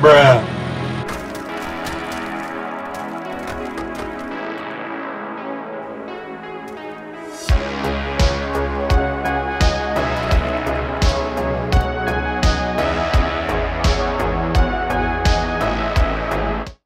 Bruh.